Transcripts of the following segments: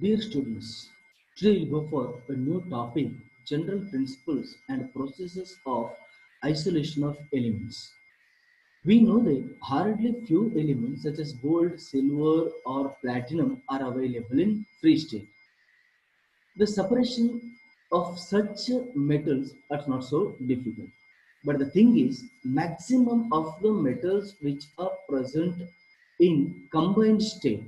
Dear students, today we'll go for a new topic, general principles and processes of isolation of elements. We know that hardly few elements such as gold, silver or platinum are available in free state. The separation of such metals are not so difficult. But the thing is, maximum of the metals which are present in combined state,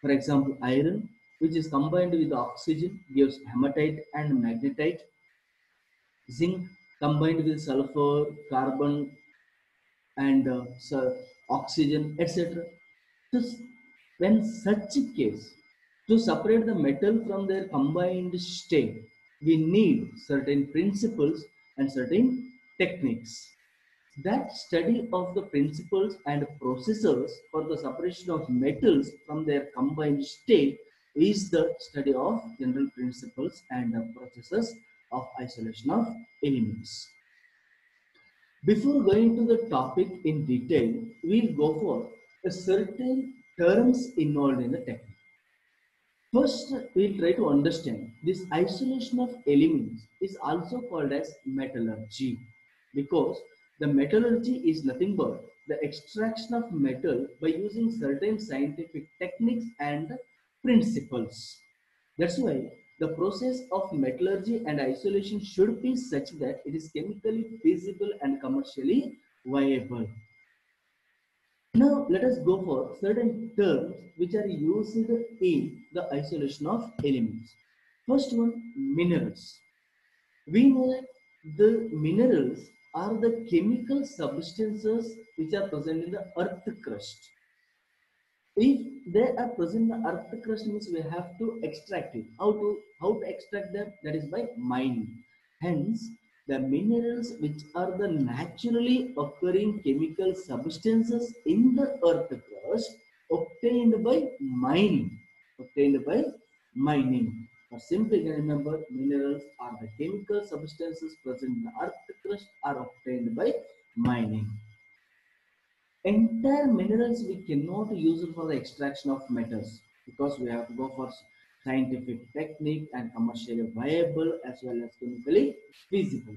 for example, iron, which is combined with oxygen, gives hematite and magnetite. Zinc combined with sulfur, carbon, and uh, oxygen, etc. So, when such a case, to separate the metal from their combined state, we need certain principles and certain techniques. That study of the principles and processes for the separation of metals from their combined state is the study of general principles and processes of isolation of elements. Before going to the topic in detail, we'll go for a certain terms involved in the technique. First, we'll try to understand this isolation of elements is also called as metallurgy because the metallurgy is nothing but the extraction of metal by using certain scientific techniques and principles. That's why the process of metallurgy and isolation should be such that it is chemically feasible and commercially viable. Now let us go for certain terms which are used in the isolation of elements. First one, minerals. We know that the minerals are the chemical substances which are present in the earth crust. If they are present in the earth crust means we have to extract it. How to how to extract them? That is by mining. Hence, the minerals which are the naturally occurring chemical substances in the earth crust obtained by mining. Obtained by mining. Or simply remember minerals are the chemical substances present in the earth crust are obtained by mining. Entire minerals we cannot use for the extraction of metals because we have to go for scientific technique and commercially viable as well as chemically feasible.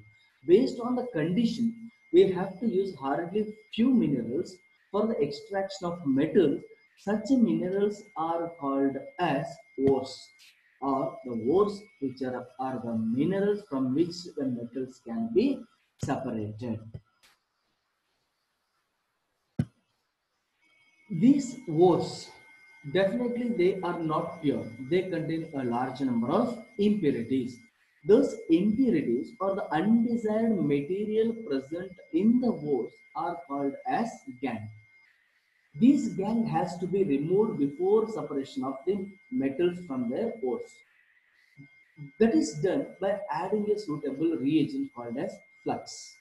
Based on the condition, we have to use hardly few minerals for the extraction of metals. Such minerals are called as ores or the ores which are, are the minerals from which the metals can be separated. These ores definitely they are not pure. They contain a large number of impurities. Those impurities or the undesired material present in the ores are called as gangue. This gangue has to be removed before separation of the metals from their ores. That is done by adding a suitable reagent called as flux.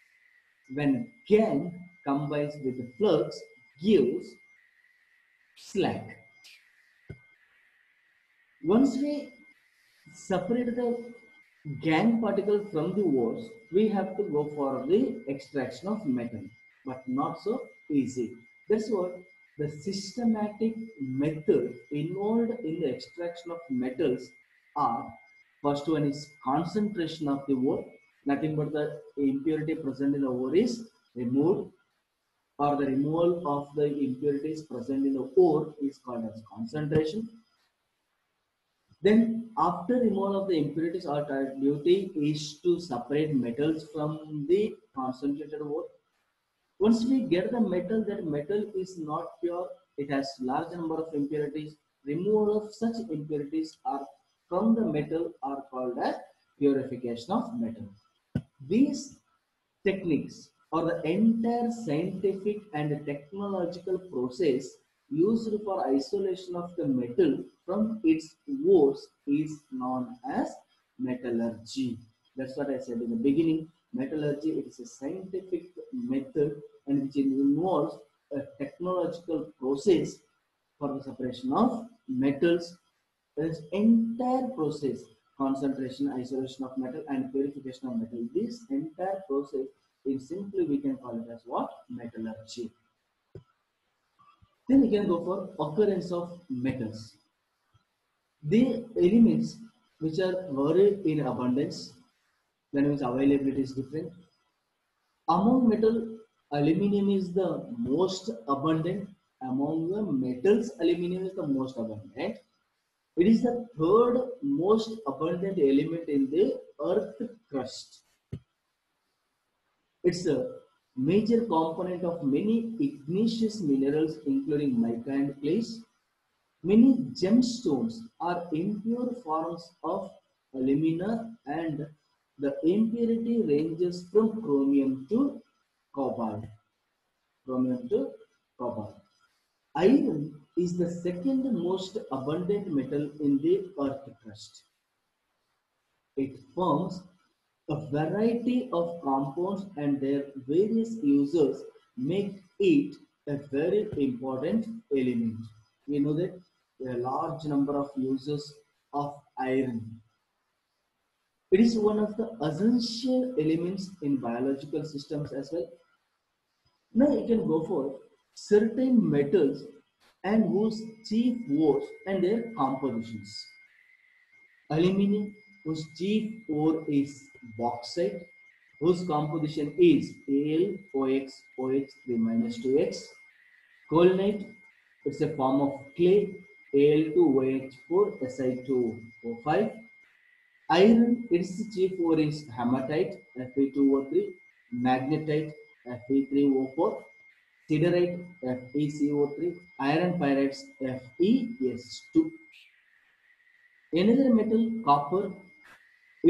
When gangue combines with the flux, gives slag. Once we separate the gangue particle from the ores, we have to go for the extraction of metal, but not so easy. That's what the systematic method involved in the extraction of metals are first one is concentration of the ore nothing but the impurity present in the ore is removed or the removal of the impurities present in the ore is called as concentration then after removal of the impurities our duty is to separate metals from the concentrated ore once we get the metal, that metal is not pure. It has large number of impurities. Removal of such impurities are from the metal are called as purification of metal. These techniques or the entire scientific and technological process used for isolation of the metal from its ores is known as metallurgy. That's what I said in the beginning metallurgy it is a scientific method and which involves a technological process for the separation of metals this entire process concentration isolation of metal and purification of metal this entire process is simply we can call it as what metallurgy then we can go for occurrence of metals The elements which are very in abundance, that means availability is different. Among metal, aluminum is the most abundant. Among the metals, aluminum is the most abundant. It is the third most abundant element in the earth crust. It's a major component of many igneous minerals including mica and clays. Many gemstones are impure forms of alumina and the impurity ranges from chromium to cobalt. Chromium to cobalt. Iron is the second most abundant metal in the earth crust. It forms a variety of compounds and their various uses make it a very important element. We know that a large number of uses of iron. It is one of the essential elements in biological systems as well. Now you can go for certain metals and whose chief ores and their compositions. Aluminium whose chief ore is bauxite, whose composition is AlOX OH3 minus 2X. Kaolinite, it's a form of clay, Al2OH4 Si2O5. Iron, its chief ore is hematite, Fe2O3, magnetite, Fe3O4, siderite, FeCO3, iron pyrites, FeS2. Another metal, copper,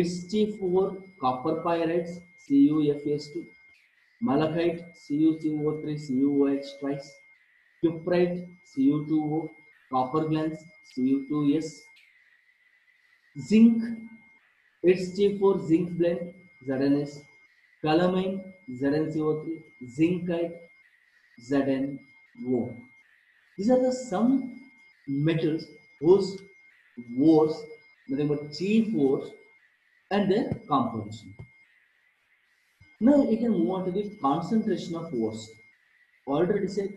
its chief ore copper pyrites CuFs2, malachite CuCO3 CuOH twice, cuprite Cu2O, copper glans Cu2S, zinc its chief ore zinc blende ZnS, calamine ZnCO3, zincite ZnO. These are the some metals whose ores, nothing but chief ores and their composition. Now you can move on to the concentration of ores. Already said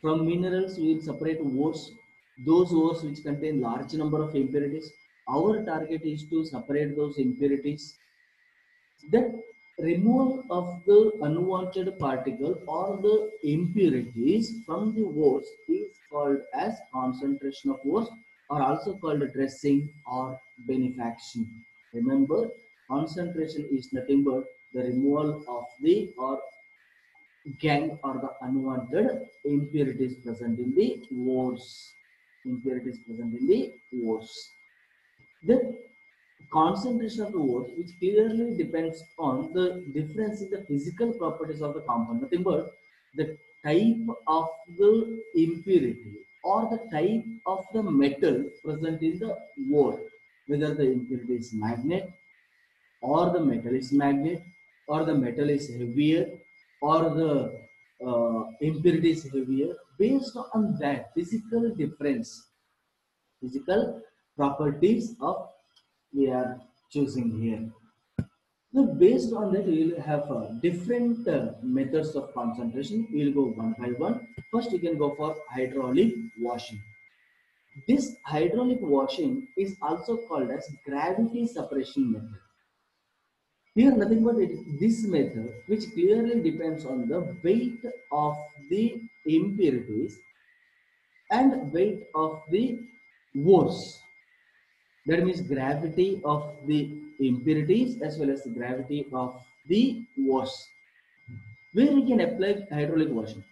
from minerals we will separate ores, those ores which contain large number of impurities. Our target is to separate those impurities. Then removal of the unwanted particle or the impurities from the ores is called as concentration of ores or also called dressing or benefaction. Remember, concentration is nothing but the removal of the or gangue or the unwanted impurities present in the ores. Impurities present in the ores. The concentration of the ores, which clearly depends on the difference in the physical properties of the compound. Nothing but the type of the impurity or the type of the metal present in the ore whether the impurity is magnet or the metal is magnet or the metal is heavier or the uh, impurity is heavier based on that physical difference physical properties of we are choosing here. Now based on that we will have uh, different uh, methods of concentration. We will go one by one. First you can go for hydraulic washing this hydraulic washing is also called as gravity separation method. Here nothing but this method which clearly depends on the weight of the impurities and weight of the ores. That means gravity of the impurities as well as the gravity of the ores. Where we can apply hydraulic washing?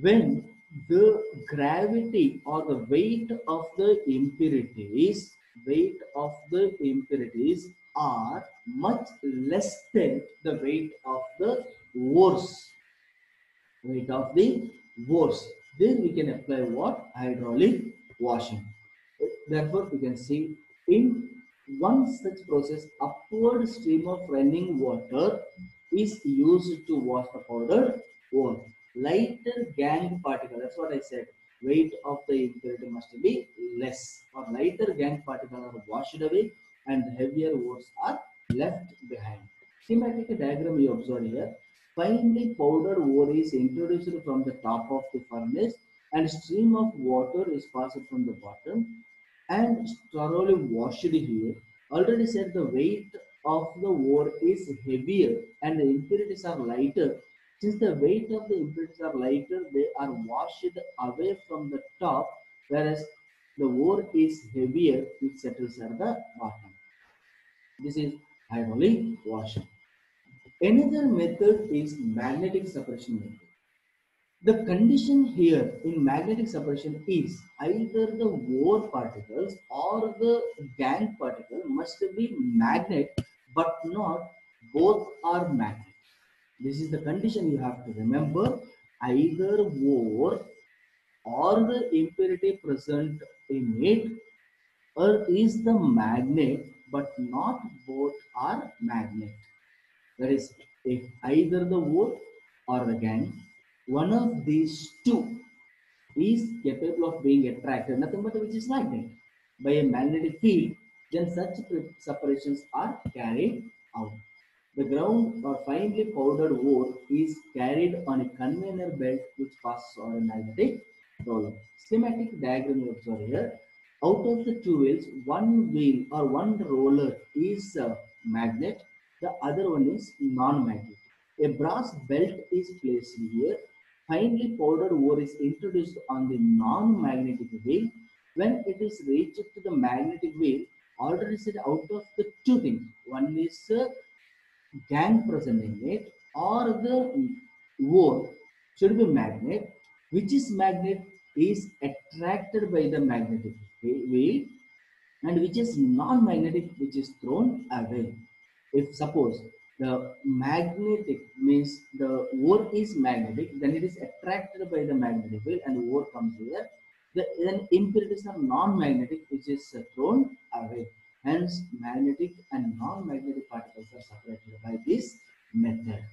When the gravity or the weight of the impurities weight of the impurities are much less than the weight of the ores. Weight of the ores. Then we can apply what? Hydraulic washing. Therefore we can see in one such process upward stream of running water is used to wash the powdered ore lighter gangue particle. That's what I said. Weight of the impurity must be less or lighter gangue particle are washed away and heavier ores are left behind. Schematic diagram you observe here. Finely powdered ore is introduced from the top of the furnace and stream of water is passed from the bottom and thoroughly washed here. Already said the weight of the ore is heavier and the impurities are lighter. Since the weight of the impurities are lighter, they are washed away from the top, whereas the ore is heavier, it settles at the bottom. This is hydraulic washing. Another method is magnetic separation method. The condition here in magnetic separation is either the ore particles or the gangue particle must be magnet but not both are magnet. This is the condition you have to remember. Either ore or the impurity present in it or is the magnet but not both are magnet. That is, if either the ore or the gangue one of these two is capable of being attracted, nothing but which is magnet, by a magnetic field, then such separations are carried out. The ground or finely powdered ore is carried on a conveyor belt which passes on a magnetic roller. Schematic diagram you observe here. Out of the two wheels, one wheel or one roller is a magnet, the other one is non-magnetic. A brass belt is placed here finely powdered ore is introduced on the non-magnetic wheel. When it is reached to the magnetic wheel, already said out of the two things, one is uh, gangue present in it or the ore should be magnet, which is magnet is attracted by the magnetic wheel and which is non-magnetic which is thrown away. If suppose the magnetic means the ore is magnetic, then it is attracted by the magnetic field and ore comes here. The, then impurities are non-magnetic, which is thrown away. Hence, magnetic and non-magnetic particles are separated by this method.